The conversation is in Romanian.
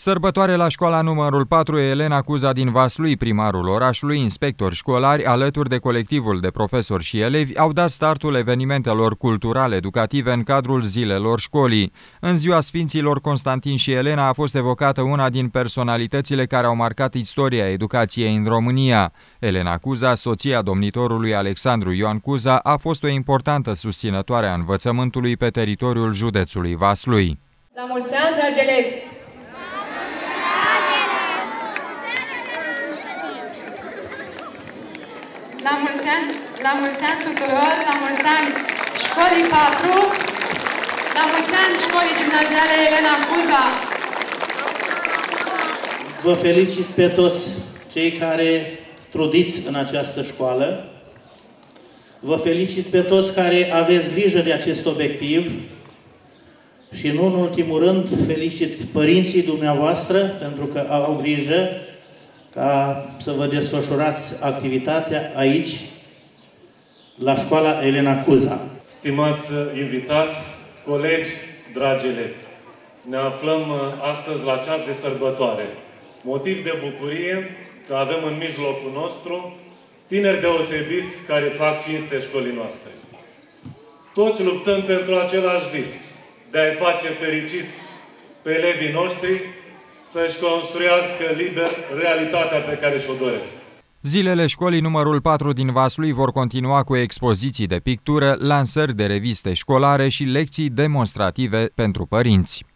Sărbătoare la școala numărul 4 Elena Cuza din Vaslui, primarul orașului, inspectori școlari, alături de colectivul de profesori și elevi, au dat startul evenimentelor cultural-educative în cadrul zilelor școlii. În ziua Sfinților Constantin și Elena a fost evocată una din personalitățile care au marcat istoria educației în România. Elena Cuza, soția domnitorului Alexandru Ioan Cuza, a fost o importantă susținătoare a învățământului pe teritoriul județului Vaslui. La mulți ani, dragi elevi! La mulți ani, la mulți ani tuturor, la mulți ani școlii 4, la mulți ani școlii gimnaziale Elena Cuza. Vă felicit pe toți cei care trudiți în această școală. Vă felicit pe toți care aveți grijă de acest obiectiv și nu în ultimul rând felicit părinții dumneavoastră pentru că au grijă ca să vă desfășurați activitatea aici, la școala Elena Cuza. Stimați invitați, colegi, dragi elevi, ne aflăm uh, astăzi la ceas de sărbătoare. Motiv de bucurie că avem în mijlocul nostru tineri deosebiți care fac cinste școlii noastre. Toți luptăm pentru același vis, de a-i face fericiți pe elevii noștri să-și construiască liber realitatea pe care și-o doresc. Zilele școlii numărul 4 din Vaslui vor continua cu expoziții de pictură, lansări de reviste școlare și lecții demonstrative pentru părinți.